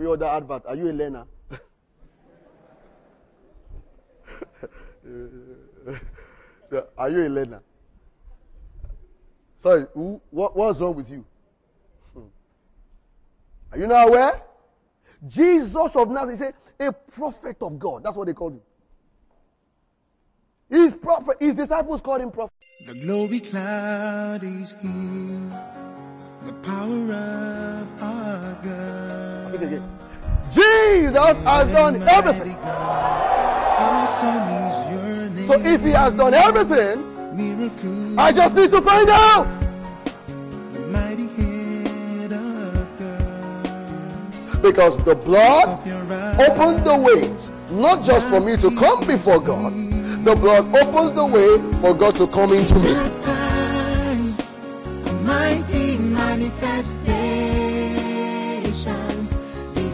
Every other advert, are you a learner? are you a learner? Sorry, who, what, what's wrong with you? Hmm. Are you not aware? Jesus of Nazareth, he said, a prophet of God. That's what they called him. His prophet, his disciples called him prophet. The glory cloud is here. The power of our God. Jesus has done everything. So if he has done everything, I just need to find out. Because the blood opened the way, not just for me to come before God, the blood opens the way for God to come into me.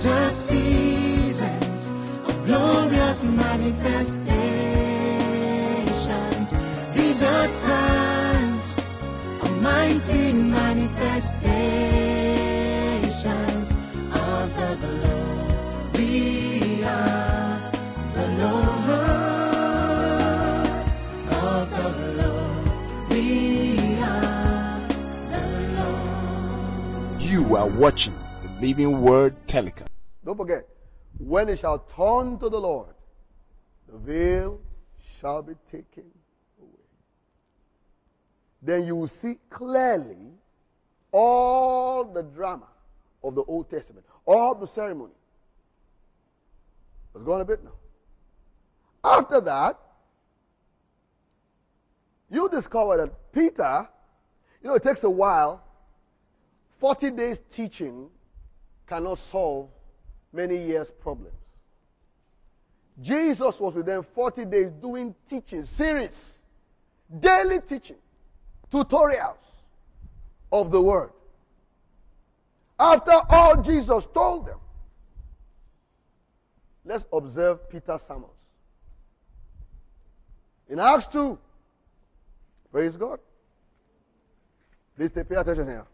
Are seasons of glorious manifestations. These are times of mighty manifestations of the glory of the Lord. Of the the Lord. You are watching the Living Word Telecast. Don't forget, when it shall turn to the Lord, the veil shall be taken away. Then you will see clearly all the drama of the Old Testament, all the ceremony. Let's go on a bit now. After that, you discover that Peter, you know, it takes a while. 40 days teaching cannot solve many years' problems. Jesus was with them 40 days doing teaching, series, daily teaching, tutorials of the word. After all Jesus told them, let's observe Peter's sermons. In Acts 2, praise God. Please pay attention here.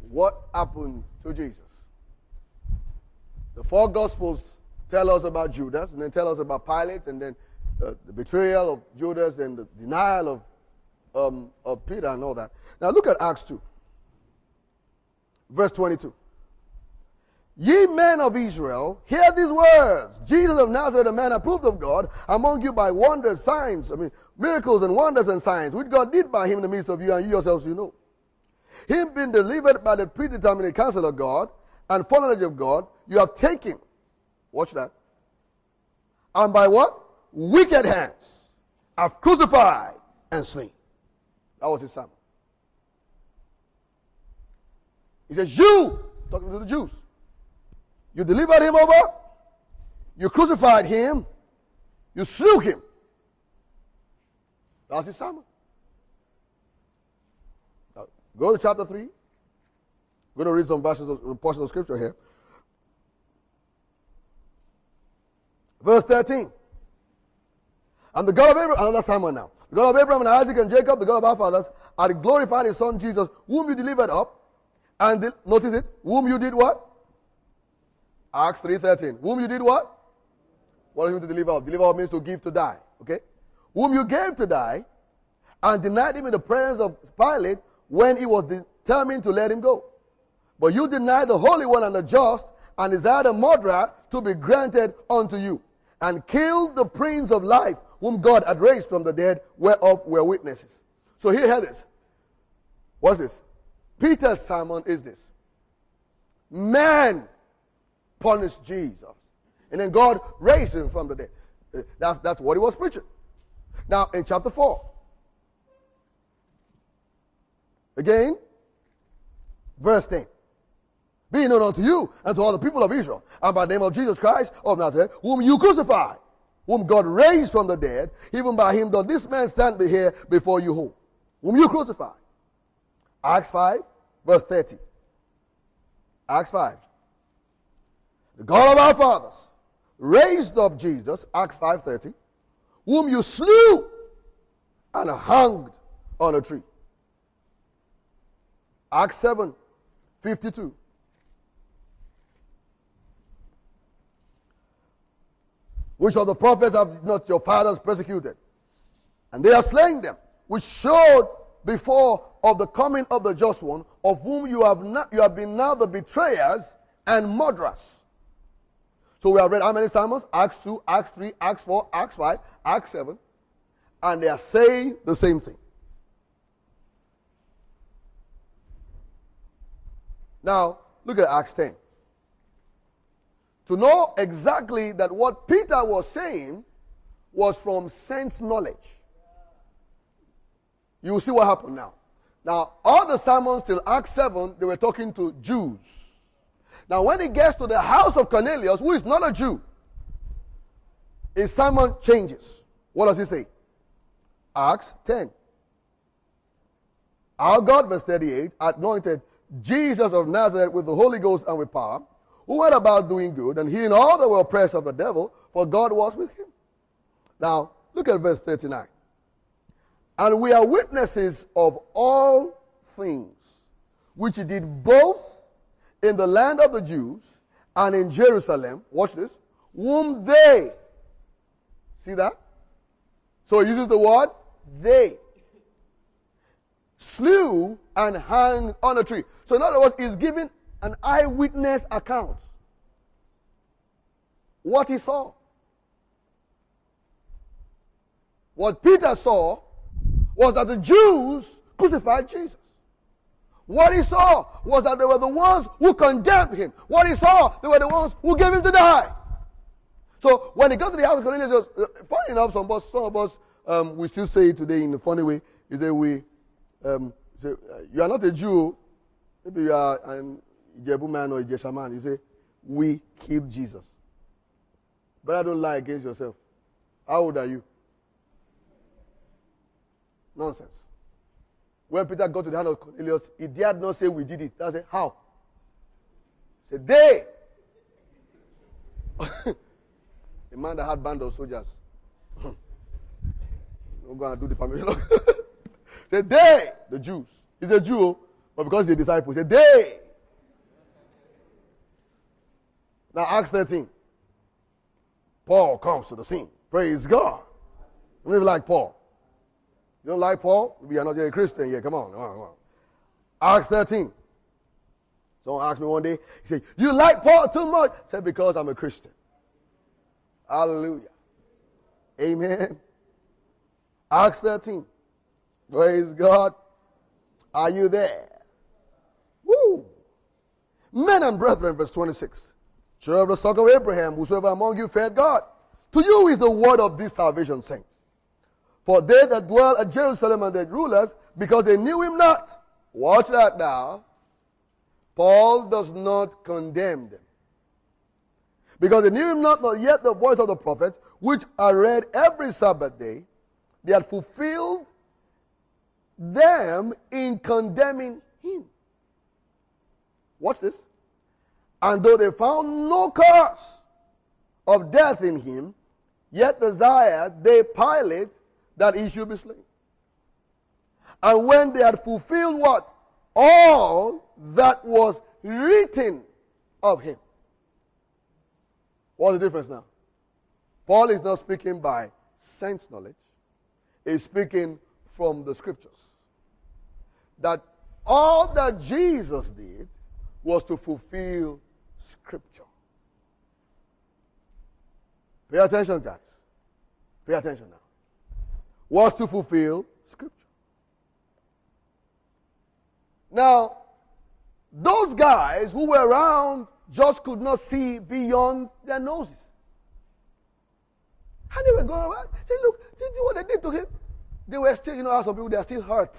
What happened to Jesus? The four Gospels tell us about Judas, and then tell us about Pilate, and then uh, the betrayal of Judas, and the denial of, um, of Peter, and all that. Now look at Acts 2, verse 22. Ye men of Israel, hear these words. Jesus of Nazareth, a man approved of God, among you by wonders, signs, I mean, miracles and wonders and signs, which God did by him in the midst of you, and you yourselves you know. Him being delivered by the predetermined counsel of God and foreknowledge of God, you have taken, watch that, and by what? Wicked hands have crucified and slain. That was his sermon. He says, You, talking to the Jews, you delivered him over, you crucified him, you slew him. That's his sermon. Go to chapter 3. I'm going to read some verses of portions of scripture here. Verse 13. And the God of Abraham, another sermon now. The God of Abraham and Isaac and Jacob, the God of our fathers, had glorified his son Jesus, whom you delivered up. And notice it, whom you did what? Acts 3.13. Whom you did what? What What is him to deliver up? Deliver up means to give to die. Okay? Whom you gave to die and denied him in the presence of Pilate when he was determined to let him go. But you denied the Holy One and the just and desired a murderer to be granted unto you and killed the Prince of Life whom God had raised from the dead whereof were witnesses. So here, hear this. What's this? Peter's sermon is this. Man punished Jesus. And then God raised him from the dead. Uh, That's, that's what he was preaching. Now, in chapter 4, again, verse 10. Be known unto you and to all the people of Israel, and by the name of Jesus Christ of Nazareth, whom you crucified, whom God raised from the dead, even by him doth this man stand here before you whole, whom you crucified. Acts 5, verse 30. Acts 5. The God of our fathers raised up Jesus, Acts 5.30, whom you slew and hanged on a tree. Acts 7, 52. Which of the prophets have not your fathers persecuted? And they are slaying them, which showed before of the coming of the just one, of whom you have, not, you have been now the betrayers and murderers. So we have read how many sermons? Acts 2, Acts 3, Acts 4, Acts 5, Acts 7. And they are saying the same thing. Now, look at Acts 10. To know exactly that what Peter was saying was from sense knowledge. You will see what happened now. Now, all the sermons till Acts 7, they were talking to Jews. Now, when he gets to the house of Cornelius, who is not a Jew, his sermon changes. What does he say? Acts 10. Our God, verse 38, anointed Jesus of Nazareth with the Holy Ghost and with power, who went about doing good and healing all that were oppressed of the devil, for God was with him. Now, look at verse 39. And we are witnesses of all things which he did both in the land of the Jews and in Jerusalem. Watch this. Whom they, see that? So he uses the word they slew and hanged on a tree. So in other words, he's giving an eyewitness account. What he saw. What Peter saw was that the Jews crucified Jesus. What he saw was that they were the ones who condemned him. What he saw, they were the ones who gave him to die. So when he got to the house of Cornelius, uh, funny enough, some of us, some of us um, we still say it today in a funny way, is that we um, say, uh, you are not a Jew, maybe you are an Ijebu man or Ijesha man. You say, we killed Jesus. But I don't lie against yourself. How old are you? Nonsense. When Peter got to the hand of Cornelius, he dared not say we did it. That's it. How? He said, they. a man that had band of soldiers. Don't going to do the family. Say they, the Jews. He's a Jew, oh, but because he's a disciple, say they. Now Acts 13. Paul comes to the scene. Praise God. How many like Paul? You don't like Paul? We are not yet a Christian yet. Come on. Come on, come on. Acts 13. Someone asked me one day, he said, You like Paul too much? I said, Because I'm a Christian. Hallelujah. Amen. Acts 13. Praise God. Are you there? Woo! Men and brethren, verse 26. Children of the stock of Abraham, whosoever among you fed God. To you is the word of this salvation sent. For they that dwell at Jerusalem and the rulers, because they knew him not. Watch that now. Paul does not condemn them. Because they knew him not, not yet the voice of the prophets, which are read every Sabbath day. They had fulfilled them in condemning him. Watch this. And though they found no cause of death in him, yet desired they Pilate that he should be slain. And when they had fulfilled what? All that was written of him. What's the difference now? Paul is not speaking by sense knowledge, he's speaking from the scriptures. That all that Jesus did was to fulfill scripture. Pay attention, guys. Pay attention now. Was to fulfill scripture. Now, those guys who were around just could not see beyond their noses. And they were going around. Say, look, see what they did to him? They were still, you know, some people, they are still hurt.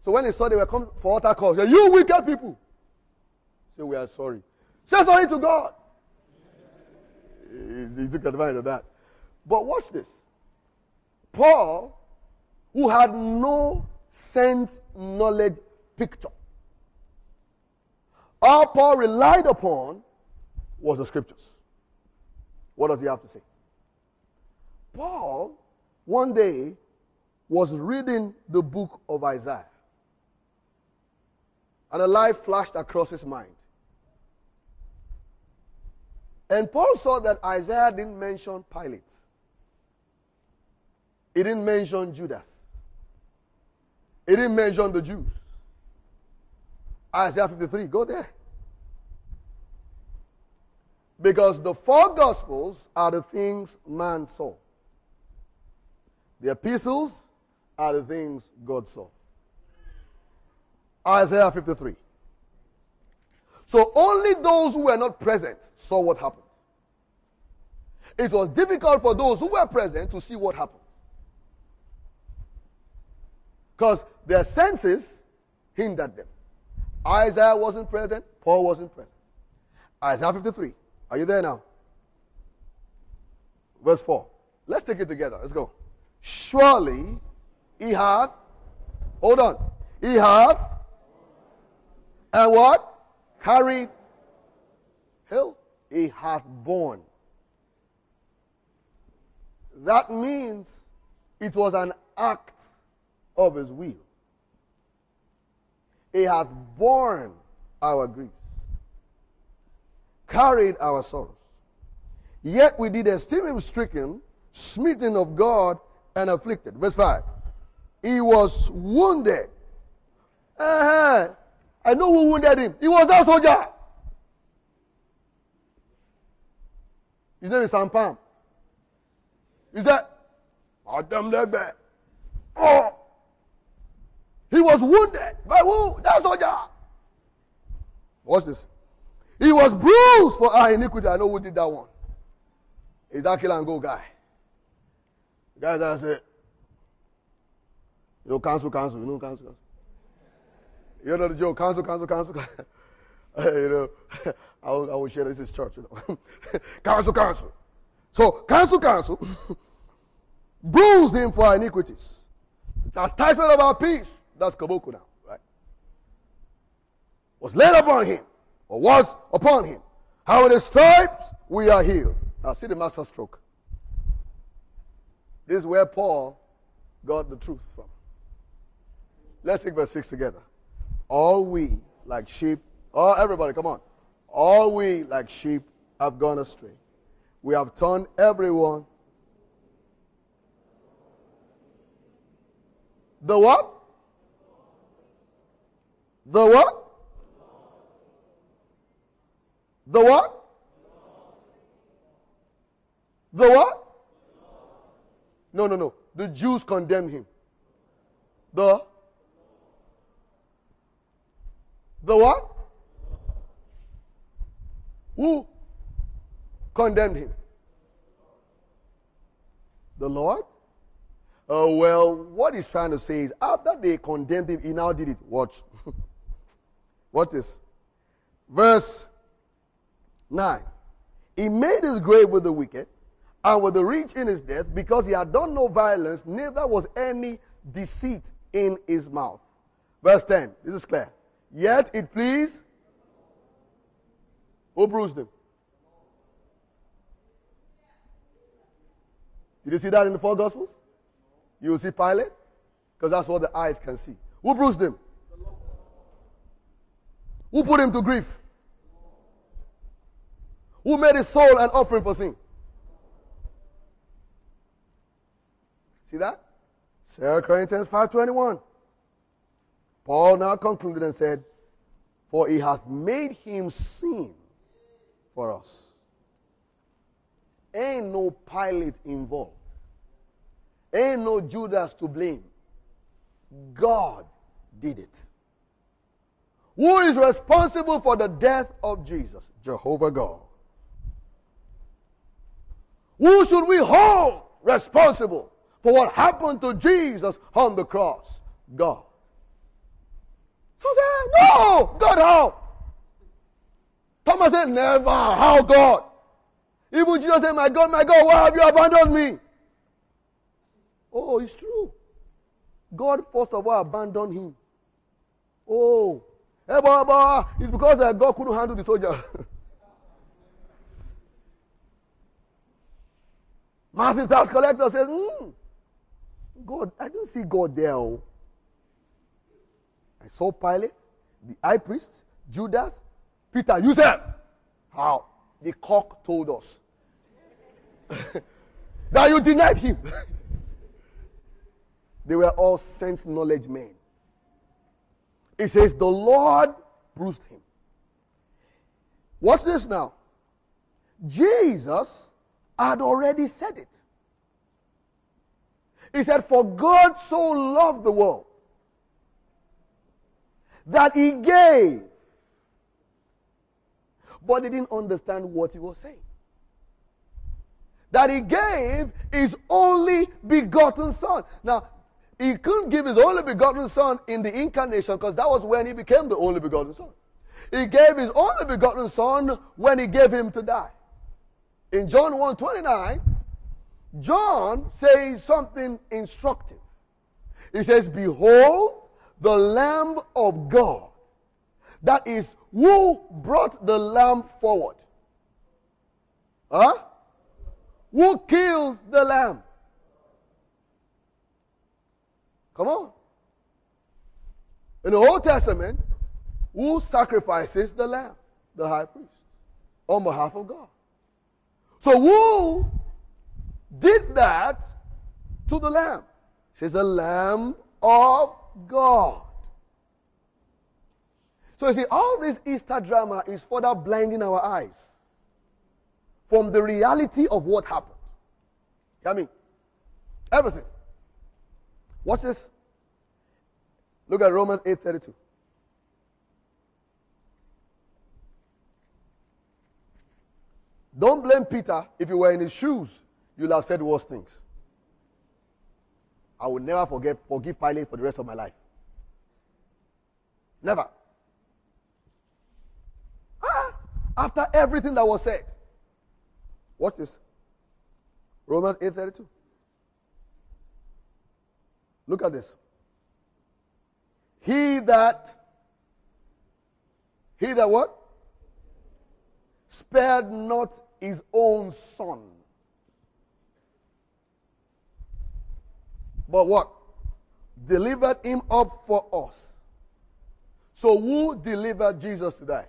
So when they saw they were coming for altar calls, said, You wicked people. Say, We are sorry. Say sorry to God. He, he took advantage of that. But watch this. Paul, who had no sense knowledge picture, all Paul relied upon was the scriptures. What does he have to say? Paul, one day, was reading the book of Isaiah. And a light flashed across his mind. And Paul saw that Isaiah didn't mention Pilate. He didn't mention Judas. He didn't mention the Jews. Isaiah 53, go there. Because the four gospels are the things man saw. The epistles are the things God saw. Isaiah 53. So only those who were not present saw what happened. It was difficult for those who were present to see what happened. Because their senses hindered them. Isaiah wasn't present, Paul wasn't present. Isaiah 53. Are you there now? Verse 4. Let's take it together. Let's go. Surely he hath, hold on, he hath, and what? Carried hill. He hath borne. That means it was an act of his will. He hath borne our griefs, carried our sorrows. Yet we did esteem him stricken, smitten of God, and afflicted. Verse 5. He was wounded. I know who wounded him. He was that soldier. His name is Sampam. He said, Adam Legbe. Oh. He was wounded by who? That soldier. Watch this. He was bruised for our iniquity. I know who did that one. He's that kill and go guy. The guy that said, you know, cancel, cancel, you know, cancel, cancel. You know the joke, cancel, cancel. cancel. you know, I will, I will share this is church, you know. cancel, cancel. So, cancel, cancel. Bruised him for our iniquities. The chastisement of our peace. That's Kaboku now, right? Was laid upon him, or was upon him. How with his stripes we are healed. Now, see the master stroke. This is where Paul got the truth from. Let's take verse 6 together. All we, like sheep, oh, everybody, come on. All we, like sheep, have gone astray. We have turned everyone. The what? The what? The what? The what? No, no, no. The Jews condemned him. The The what? Who condemned him? The Lord? Oh, well, what he's trying to say is after they condemned him, he now did it. Watch. Watch this. Verse 9. He made his grave with the wicked and with the rich in his death because he had done no violence, neither was any deceit in his mouth. Verse 10. This is clear. Yet it pleased. Who bruised him? Did you see that in the four Gospels? You will see Pilate? Because that's what the eyes can see. Who bruised him? Who put him to grief? Who made his soul an offering for sin? See that? 2 Corinthians 5.21. Paul now concluded and said, For he hath made him sin for us. Ain't no Pilate involved. Ain't no Judas to blame. God did it. Who is responsible for the death of Jesus? Jehovah God. Who should we hold responsible for what happened to Jesus on the cross? God. So say, no, God how? Thomas said, never. How God? Even Jesus said, my God, my God, why have you abandoned me? Oh, it's true. God first of all abandoned him. Oh, hey, but it's because uh, God couldn't handle the soldier. Matthew tax collector says, hmm, God, I don't see God there. I saw Pilate, the high priest, Judas, Peter, Yusuf. How? the cock told us that you denied him. they were all sense knowledge men. It says, The Lord bruised him. Watch this now. Jesus had already said it. He said, For God so loved the world that he gave. But they didn't understand what he was saying. That he gave his only begotten son. Now, he couldn't give his only begotten son in the incarnation because that was when he became the only begotten son. He gave his only begotten son when he gave him to die. In John 1 29, John says something instructive. He says, Behold, the Lamb of God. That is, who brought the lamb forward? Huh? Who killed the lamb? Come on. In the Old Testament, who sacrifices the lamb? The high priest. On behalf of God. So who did that to the lamb? Says the lamb of God. So you see, all this Easter drama is further blinding our eyes from the reality of what happened. I mean, everything. Watch this. Look at Romans 8:32. Don't blame Peter if you were in his shoes, you'll have said worse things. I will never forget, forgive Pilate for the rest of my life. Never. Ah, after everything that was said. Watch this. Romans 8:32. Look at this. He that he that what? Spared not his own son. But what? Delivered him up for us. So who delivered Jesus to die?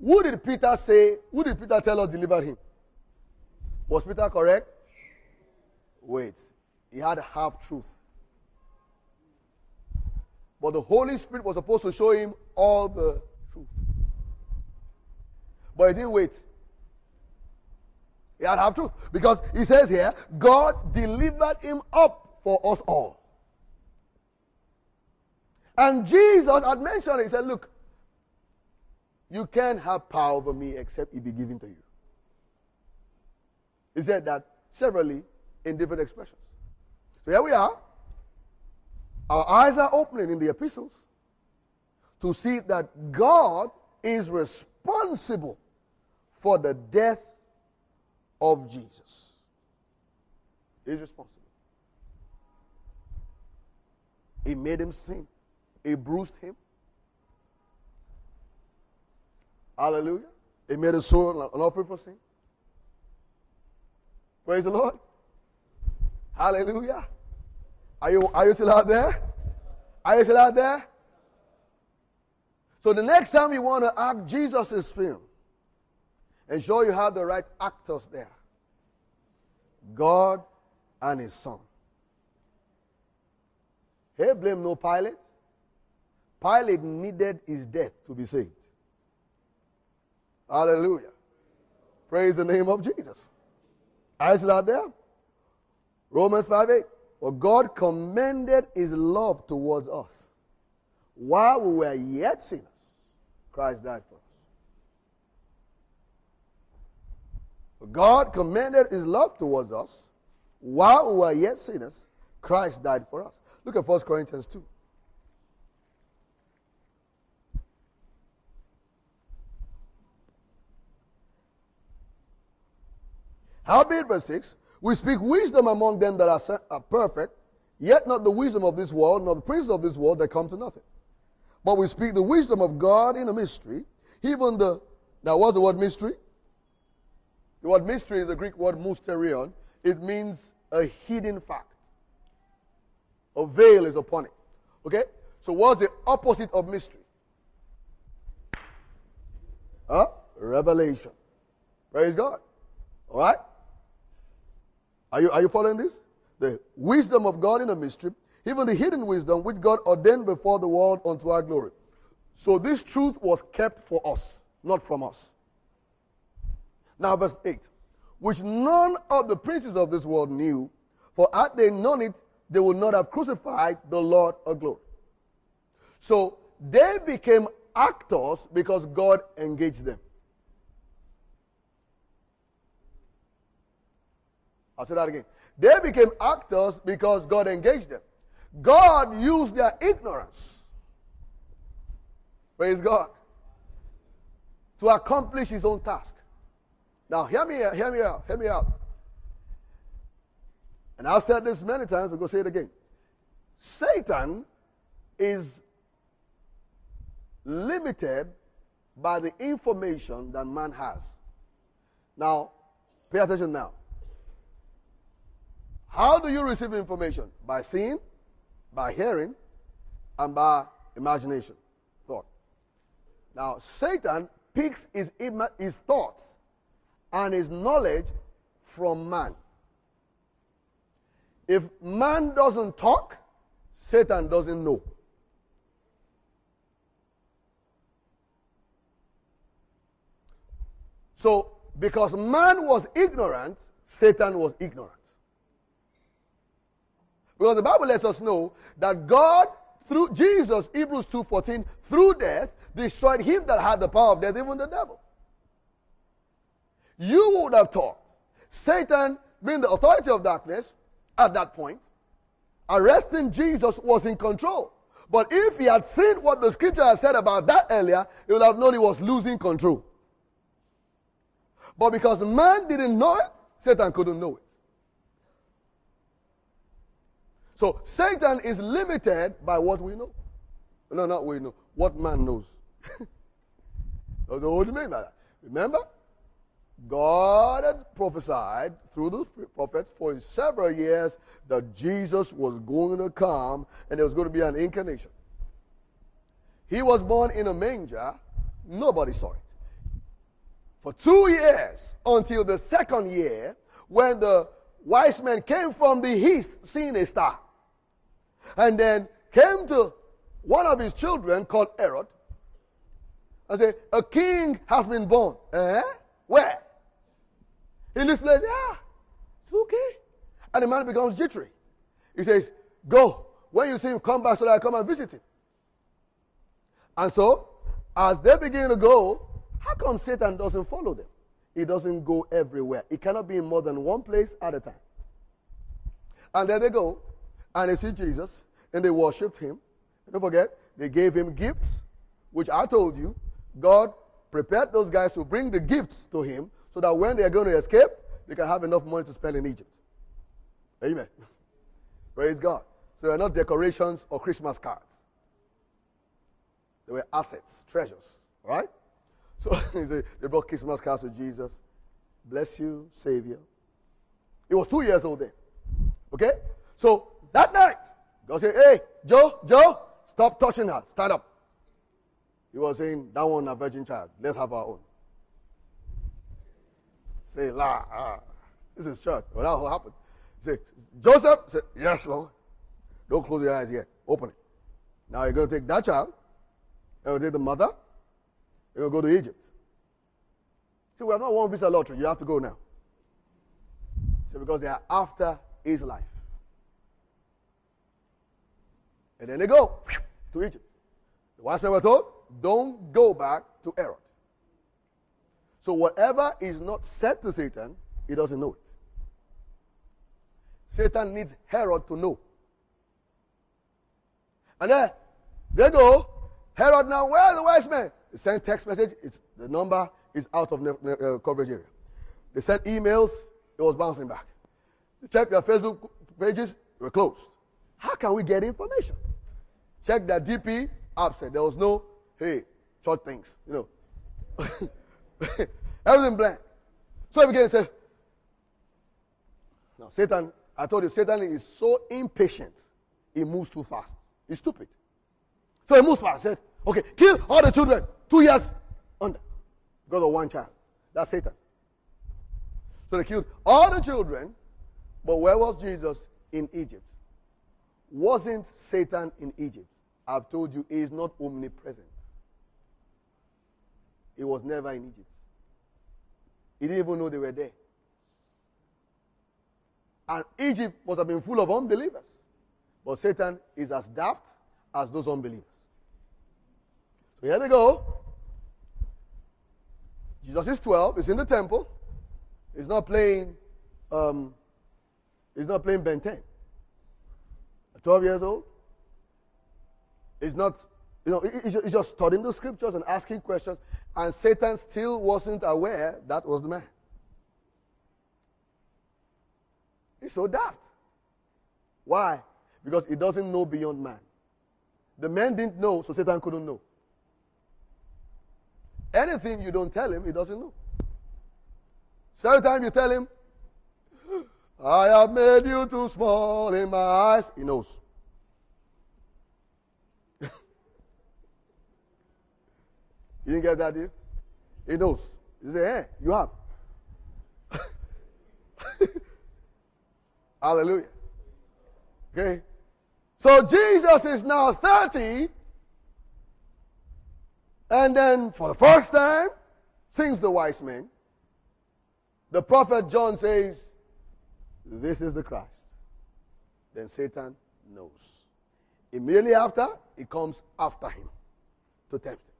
Who did Peter say? Who did Peter tell us delivered him? Was Peter correct? Wait. He had half truth. But the Holy Spirit was supposed to show him all the truth. But he didn't wait. He had half truth. Because he says here, God delivered him up for us all. And Jesus had mentioned it. He said, Look, you can't have power over me except it be given to you. He said that severally in different expressions. So here we are. Our eyes are opening in the epistles to see that God is responsible for the death of Jesus. He's responsible. He made him sin. He bruised him. Hallelujah. He made his soul an offering for sin. Praise the Lord. Hallelujah. Are you, are you still out there? Are you still out there? So the next time you want to act Jesus' is film, ensure you have the right actors there. God and his son. He blamed no Pilate. Pilate needed his death to be saved. Hallelujah. Praise the name of Jesus. You still there? Romans 5 8. For God commended his love towards us. While we were yet sinners, Christ died for us. For God commended his love towards us. While we were yet sinners, Christ died for us. Look at 1 Corinthians 2. Howbeit, verse 6, we speak wisdom among them that are, are perfect, yet not the wisdom of this world, nor the princes of this world that come to nothing. But we speak the wisdom of God in a mystery, even the, now what's the word mystery? The word mystery is the Greek word mysterion. It means a hidden fact. A veil is upon it. Okay? So what's the opposite of mystery? Huh? revelation. Praise God. All right? Are you, are you following this? The wisdom of God in a mystery, even the hidden wisdom which God ordained before the world unto our glory. So this truth was kept for us, not from us. Now, verse 8. Which none of the princes of this world knew, for had they known it, they would not have crucified the Lord of glory. So they became actors because God engaged them. I'll say that again. They became actors because God engaged them. God used their ignorance. Praise God. To accomplish his own task. Now, hear me out, hear me out, hear me out. And I've said this many times, we're going to say it again. Satan is limited by the information that man has. Now, pay attention now. How do you receive information? By seeing, by hearing, and by imagination, thought. Now, Satan picks his, his thoughts and his knowledge from man. If man doesn't talk, Satan doesn't know. So, because man was ignorant, Satan was ignorant. Because the Bible lets us know that God, through Jesus, Hebrews 2.14, through death, destroyed him that had the power of death, even the devil. You would have thought Satan, being the authority of darkness at that point, arresting Jesus was in control. But if he had seen what the scripture had said about that earlier, he would have known he was losing control. But because man didn't know it, Satan couldn't know it. So Satan is limited by what we know. No, not we know. What man knows. That's what you mean by that. Remember? God had prophesied through the prophets for several years that Jesus was going to come and there was going to be an incarnation. He was born in a manger. Nobody saw it. For two years until the second year when the wise men came from the east seeing a star. And then came to one of his children called Herod and said, A king has been born. Eh? Where? In this place. Yeah, it's okay. And the man becomes jittery. He says, Go. When you see him, come back so that I come and visit him. And so, as they begin to go, how come Satan doesn't follow them? He doesn't go everywhere. He cannot be in more than one place at a time. And there they go, and they see Jesus, and they worshiped him. Don't forget, they gave him gifts, which I told you, God prepared those guys to bring the gifts to him so that when they are going to escape, they can have enough money to spend in Egypt. Amen. Praise God. So they're not decorations or Christmas cards. They were assets, treasures. Right? So they brought Christmas cards to Jesus. Bless you, Savior. He was two years old then. Okay? So that night, God said, Hey, Joe, Joe, stop touching her. Stand up. He was saying, That one, a virgin child. Let's have our own. Say, La, ah. This is church. Well, that's what happened. Say, Joseph, say, Yes, Lord. Don't close your eyes yet. Open it. Now you're going to take that child, and you'll take the mother, you're going to go to Egypt. See, we have not won visa lottery. You have to go now. See, because they are after his life. And then they go to Egypt. The wise men were told, don't go back to Herod. So whatever is not said to Satan, he doesn't know it. Satan needs Herod to know. And then they go, Herod now, where are the wise men? They send text message, it's, the number is out of uh, coverage area. They sent emails, it was bouncing back. They checked their Facebook pages, they were closed. How can we get information? Check their DP absent. There was no, hey, short things, you know. Everything blank. So he began to say, now Satan, I told you, Satan is so impatient, he moves too fast. He's stupid. So he moves fast. Said, okay, kill all the children, two years under. because of one child. That's Satan. So they killed all the children, but where was Jesus? In Egypt. Wasn't Satan in Egypt? I've told you, he is not omnipresent. He was never in Egypt. He didn't even know they were there. And Egypt must have been full of unbelievers. But Satan is as daft as those unbelievers. So here they go. Jesus is 12, he's in the temple. He's not playing um, he's not playing Ben 10. 12 years old. He's not, you know, he- he's just studying the scriptures and asking questions. And Satan still wasn't aware that was the man. He's so daft. Why? Because he doesn't know beyond man. The man didn't know, so Satan couldn't know. Anything you don't tell him, he doesn't know. So every time you tell him, I have made you too small in my eyes, he knows. Didn't get that, deal? He knows. He said, hey, you have. Hallelujah. Okay? So Jesus is now 30, and then for the first time, since the wise men, the prophet John says, This is the Christ. Then Satan knows. Immediately after, he comes after him to tempt him.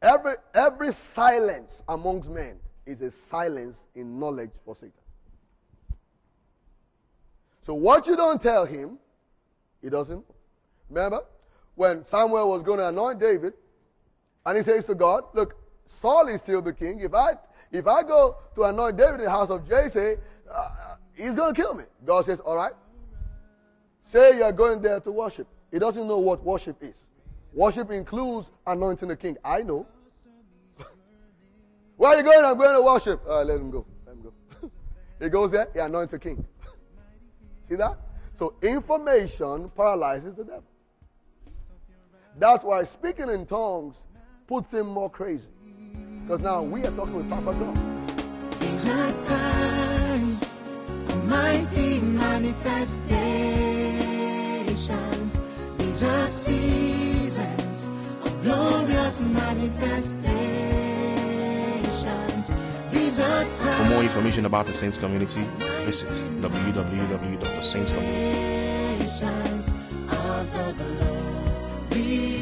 Every, every silence amongst men is a silence in knowledge for Satan. So what you don't tell him, he doesn't. Remember when Samuel was going to anoint David, and he says to God, "Look, Saul is still the king. If I if I go to anoint David in the house of Jesse, uh, he's going to kill me." God says, "All right. Say you are going there to worship." He doesn't know what worship is. Worship includes anointing the king. I know. Where are you going? I'm going to worship. Uh, let him go. Let him go. he goes there. He anoints the king. See that? So information paralyzes the devil. That's why speaking in tongues puts him more crazy. Because now we are talking with Papa God. These are times of mighty manifestations. For more information about the Saints Community, visit www.saintscommunity.com.